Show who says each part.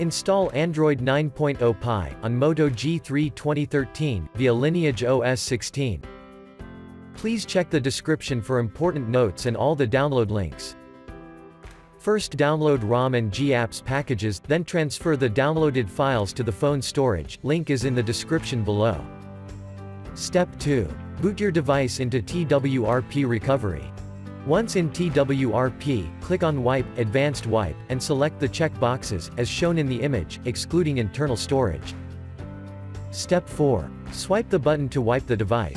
Speaker 1: Install Android 9.0 Pie on Moto G3 2013 via Lineage OS 16. Please check the description for important notes and all the download links. First download ROM and GApps packages, then transfer the downloaded files to the phone storage, link is in the description below. Step 2. Boot your device into TWRP recovery. Once in TWRP, click on Wipe, Advanced Wipe, and select the check boxes, as shown in the image, excluding internal storage. Step 4. Swipe the button to wipe the device.